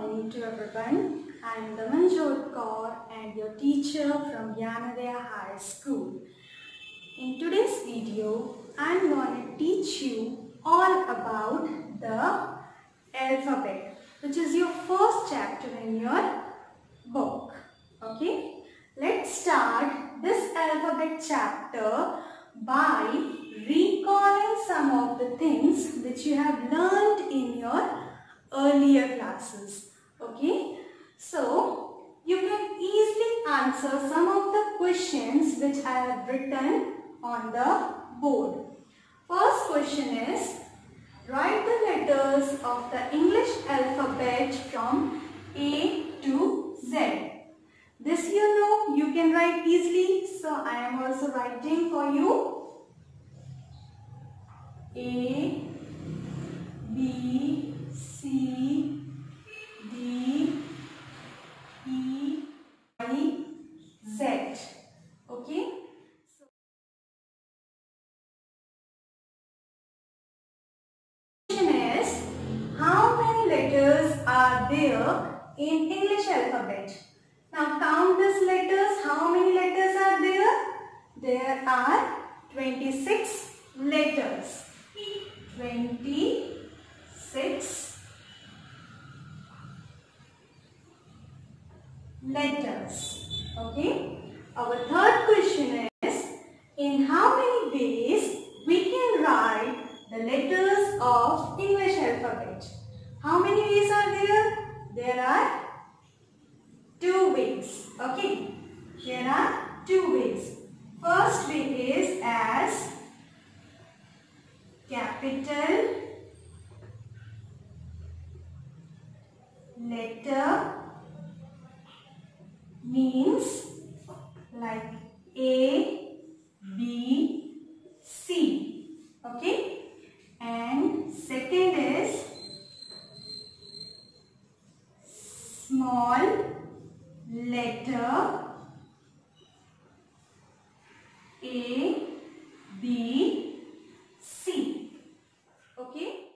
to everyone. I am Damanjot Kaur and your teacher from Gyanodaya High School. In today's video, I am going to teach you all about the alphabet, which is your first chapter in your book. Okay, let's start this alphabet chapter by recalling some of the things which you have learned in your earlier classes. Okay, so you can easily answer some of the questions which I written on the board. First question is write the letters of the English alphabet from A to Z. This you know you can write easily so I am also writing for you A B C D E I Z okay so question is how many letters are there in English alphabet now count these letters how many letters are there there are 26 letters 26 letters. Okay. Our third question is, in how many ways we can write the letters of English alphabet? How many ways are there? There are two ways. Okay. There are two ways. First way is as capital letter means like A, B, C. Okay. And second is small letter A, B, C. Okay.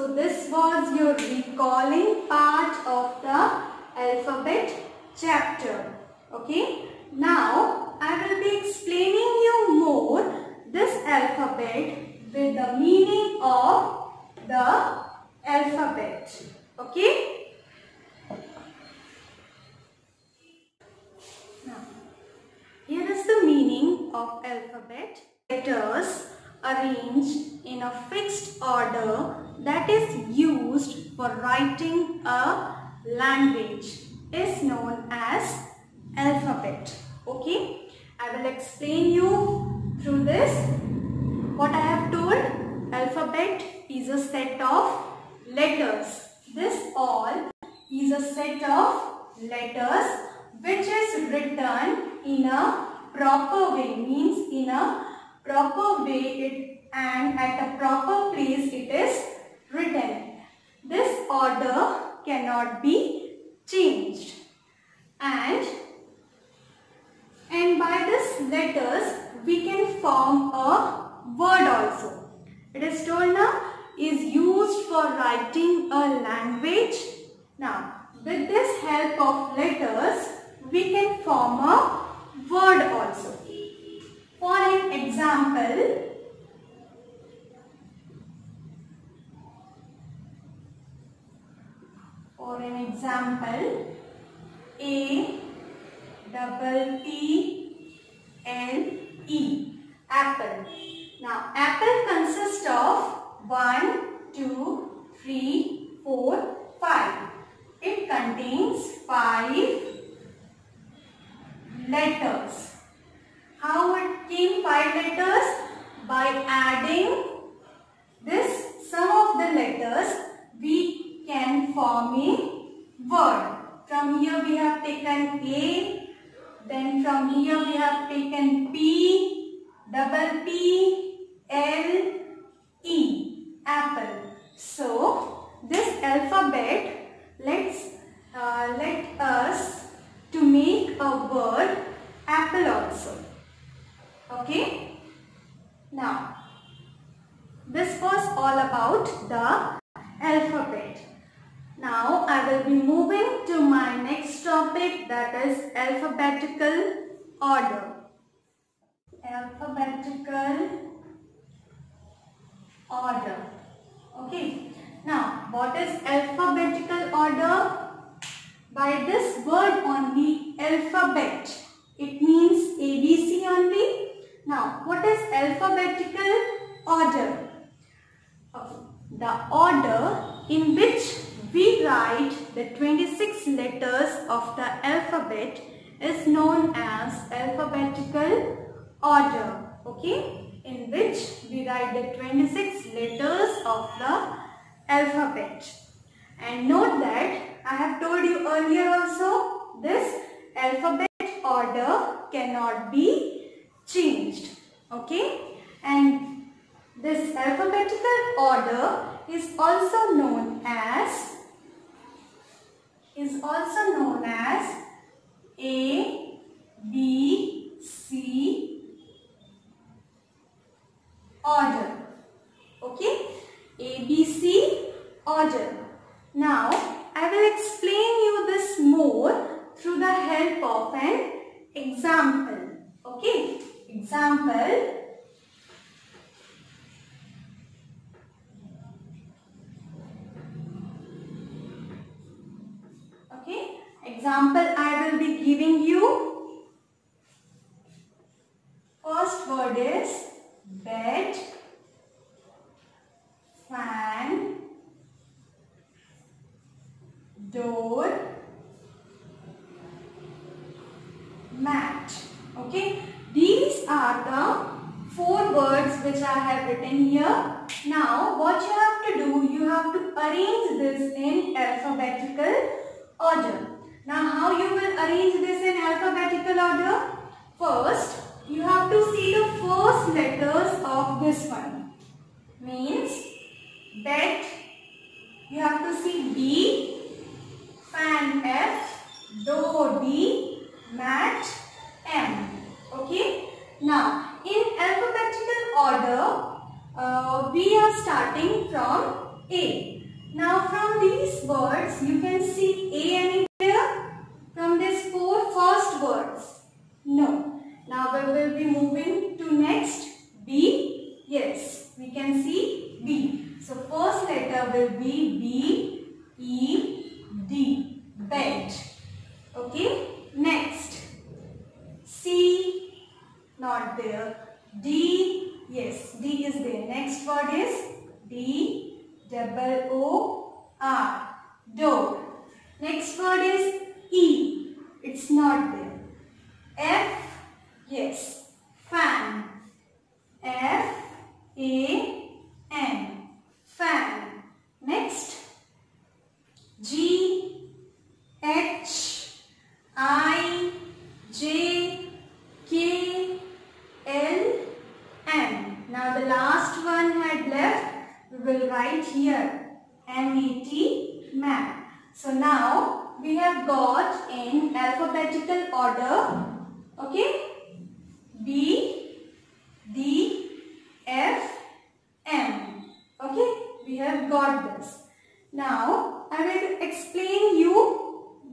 So this was your recalling part of the alphabet chapter. Okay. Now I will be explaining you more this alphabet with the meaning of the alphabet. Okay. Now here is the meaning of alphabet. Letters arranged in a fixed order that is used for writing a language is known as alphabet. Okay, I will explain you through this what I have told. Alphabet is a set of letters. This all is a set of letters which is written in a proper way means in a proper way it and at a proper place it is written. This order cannot be changed and and by this letters we can form a word also. It is told now is used for writing a language. Now with this help of letters we can form a word also. For an example, for an example, A double P L E apple. Now apple consists of 1, 2, 3, 4, 5. It contains 5 letters. How it came 5 letters? By adding this sum of the letters we can form a word. From here we have taken A, then from here we have taken P, double P, L, E, apple. So this alphabet let's uh, let us to make a word apple also. Okay. Now this was all about the alphabet. Now I will be moving to my next topic that is alphabetical order. Alphabetical order. Okay. Now what is alphabetical order? By this word only alphabet. It means ABC only. Now what is alphabetical order? Uh, the order in which we write the 26 letters of the alphabet is known as alphabetical order. Okay, in which we write the 26 letters of the alphabet. And note that I have told you earlier also this alphabet order cannot be changed. Okay, and this alphabetical order is also known as is also known as A, B, C order. Okay? A, B, C order. Now, I will explain you this more through the help of an example. Okay? Example example I will be giving you. First word is bed, fan, door, mat. Okay, these are the four words which I have written here. Now, what you have to do, you have to arrange this in alphabetical order. Now how you will arrange this in alphabetical order? First, you have to see the first letters of this one. Means bed, you have to see B, fan F, door D, mat M. Okay. Now, in alphabetical order, uh, we are starting from A. Now, from these words, you can see A and from these four first words? No. Now we will be moving to next B. Yes, we can see B. So first letter will be B, E, D. Bed. Okay. Next. C. Not there. D. Yes, D is there. Next word is D, double O, R. Door. Next word is E. It's not there. F. Yes. Fan. F. A. N. Fan. Next. G. H. I. J. K. L. M. Now the last one had left. We will write here. M-A-T. Mat. So now we have got in alphabetical order. Okay. B, D, F, M. Okay. We have got this. Now, I will explain you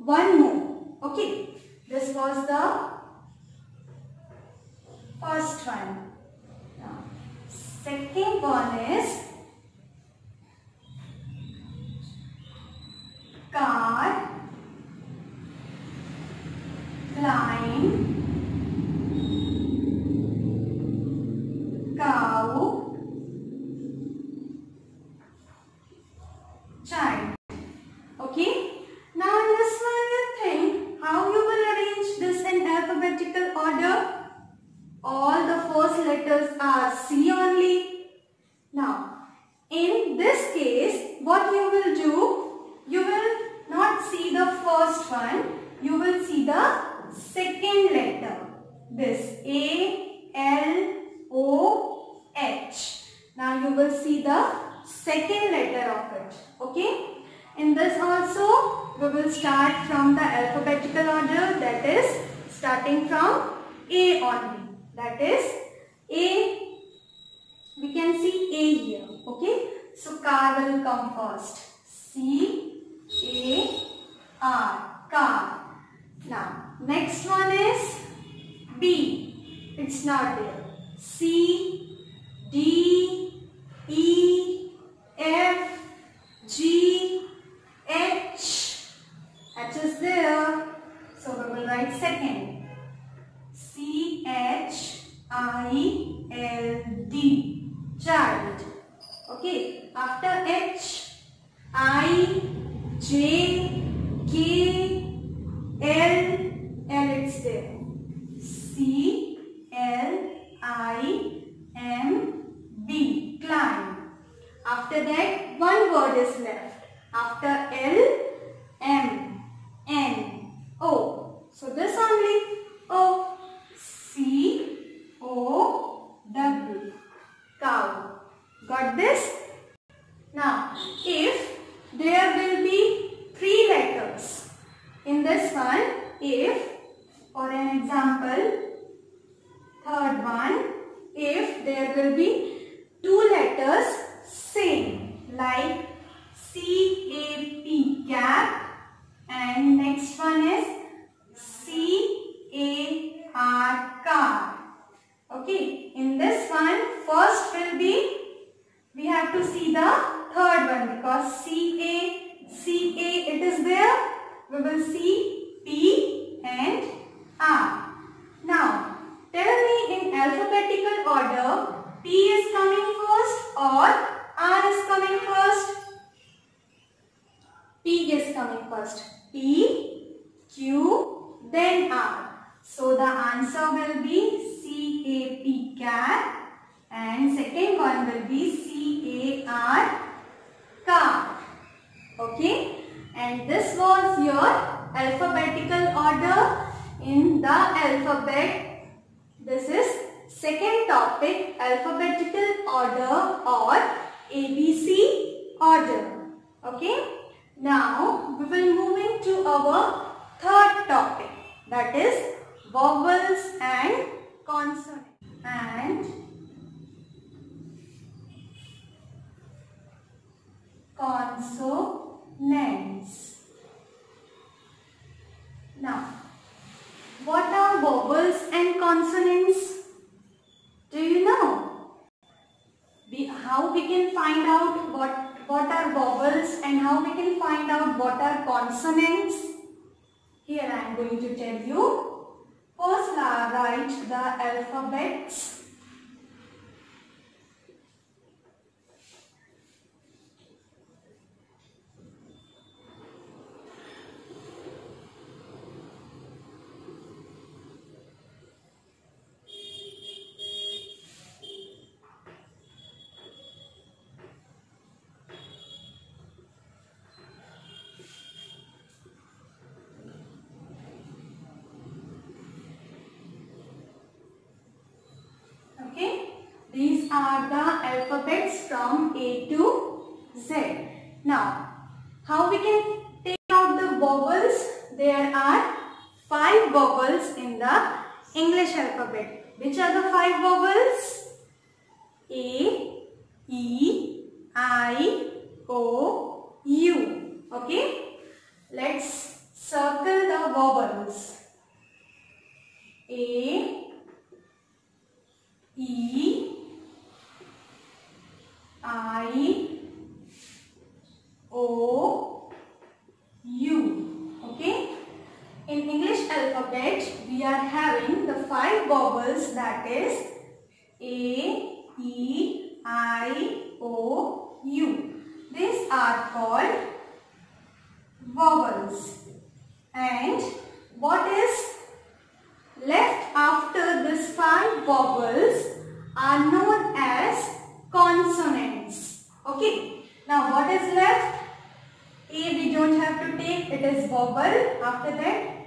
one more. Okay. This was the first one. Now, second one is car lion, cow, child. Okay. Now in this one you think how you will arrange this in alphabetical order. All the first letters are C only. Now in this case what you will do, you will not see the first one, you will see the second letter. This A, L, O, H. Now you will see the second letter of it. Okay. In this also we will start from the alphabetical order that is starting from A only. That is A, we can see A here. Okay. So car will come first. C A R car. Now next one is B. It's not there. C D E F G H H is there. So we will write second. C H I L D child. Okay. After H I J K L L it's there. C L I M B climb. After that one word is left. After L M N O. So this only O C O W cow. Got this? Now if there will be three letters in this one if for an example third one if there will be two letters same like C-A-P cap and next one is C-A-R car. Okay, in this one first will be we have to see the third one because C-A, C-A it is there. We will see P and R. Now, tell me in alphabetical order P is coming first or R is coming first? P is coming first. P, Q, then R. So the answer will be C-A-P cat and second one will be C-A-R car. Okay. And this was your alphabetical order in the alphabet. This is second topic alphabetical order or ABC order. Okay. Now we will move into our third topic that is vowels and consonants and consonants. Now, what are vowels and consonants? Do you know? We, how we can find out what, what are vowels and how we can find out what are consonants? Here I am going to tell you. First write the alphabets. Okay. Are the alphabets from A to Z. Now, how we can take out the vowels? There are five vowels in the English alphabet. Which are the five vowels? A, E, I, O, U. Okay. Let's circle the vowels. A, E I O U. Okay? In English alphabet we are having the five vowels that is A E I O U. These are called vowels. And what is left after these five vowels are known as consonants. Okay. Now what is left? A we don't have to take. It is vowel. After that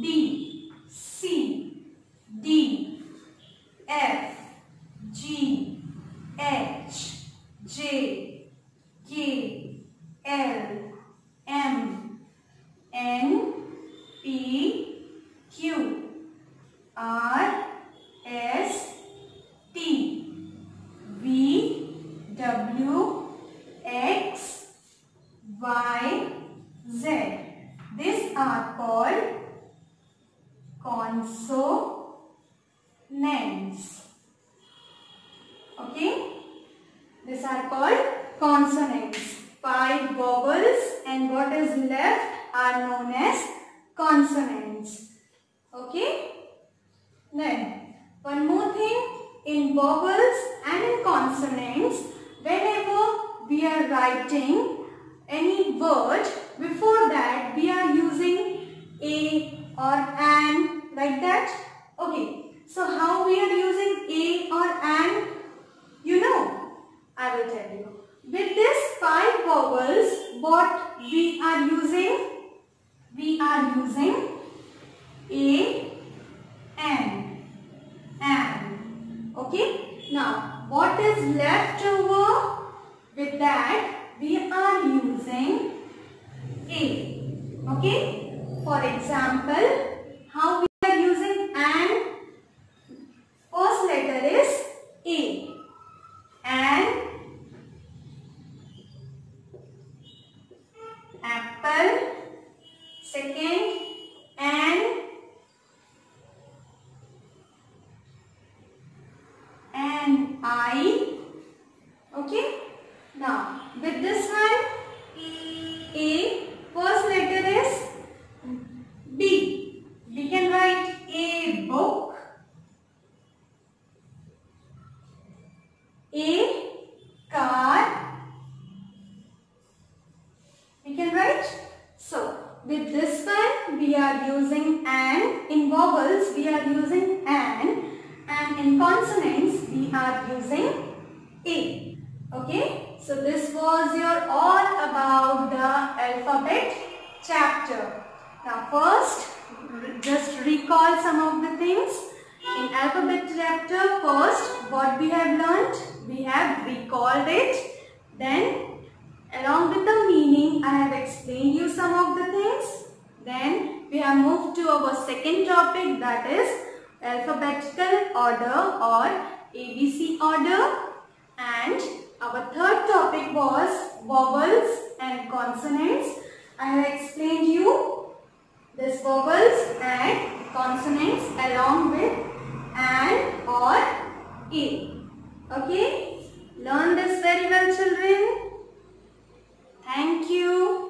B, C, D, F, G, H, J, K, L, M, N, P, Q, R, S, T. are called consonants. Five vowels and what is left are known as consonants. Okay? Then, one more thing. In vowels and in consonants, whenever we are writing any word, before that we are using a or an like that. Okay, so how we are using a or an? You know, I will tell you. With this five vowels, what we are using? We are using a, n, and. Okay. Now, what is left over? With that, we are using a. Okay. For example, how we are using an? First letter is a. And apple. Second, and and I. Okay. Now, with this one, A, first letter is B. We can write a book, a car. We can write. So, with this one, we are using an. In vowels, we are using an. And in consonants, we are using a. Okay. So, this was your all about the alphabet chapter. Now, first, just recall some of the things. In alphabet chapter, first, what we have learnt? We have recalled it. Then, along with the meaning, I have explained you some of the things. Then, we have moved to our second topic that is alphabetical order or ABC order. And our third topic was vowels and consonants. I have explained you this vowels and consonants along with and or a. Okay? Learn this very well children. Thank you.